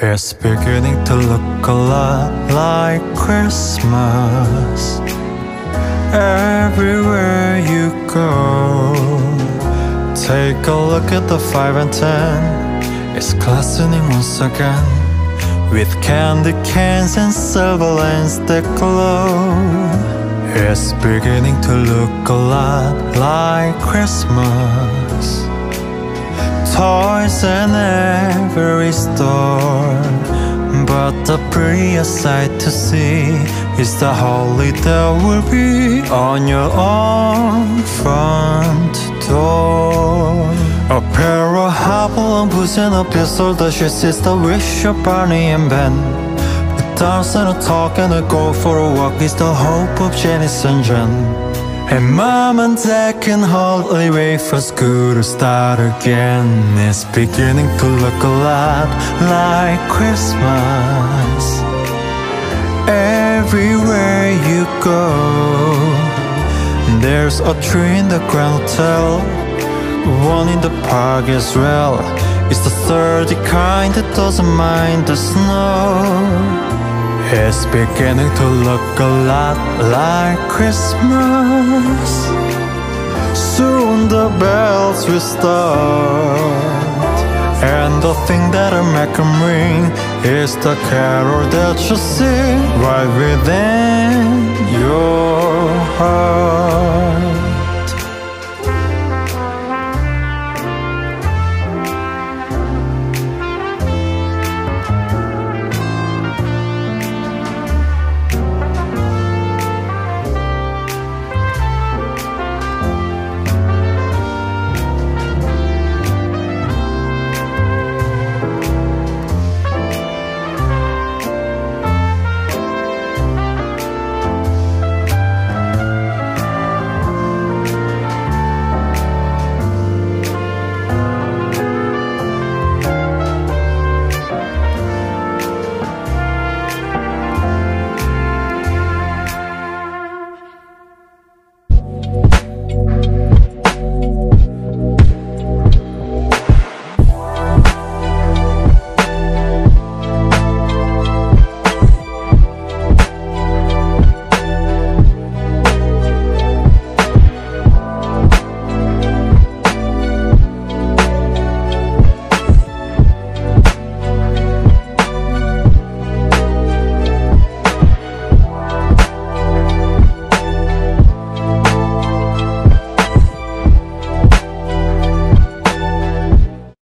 It's beginning to look a lot like Christmas. Everywhere you go Take a look at the 5 and 10 It's glistening once again With candy canes and silver lanes that glow. It's beginning to look a lot like Christmas. Toys and every store But the prettiest sight to see Is the holly that will be on your own front door. A pair of hobble boots and a pistol that she sees the wish of Barney and Ben. A dance and a talk and a go for a walk Is the hope of Janice and Jen. And mom and dad can hardly wait for school to start again. It's beginning to look a lot like Christmas you go. There's a tree in the Grand Hotel One in the park as well. It's the sturdy kind that doesn't mind the snow. It's beginning to look a lot like Christmas. Soon the bells will start. And the thing that'll make them ring Is the carol that you sing Right within heart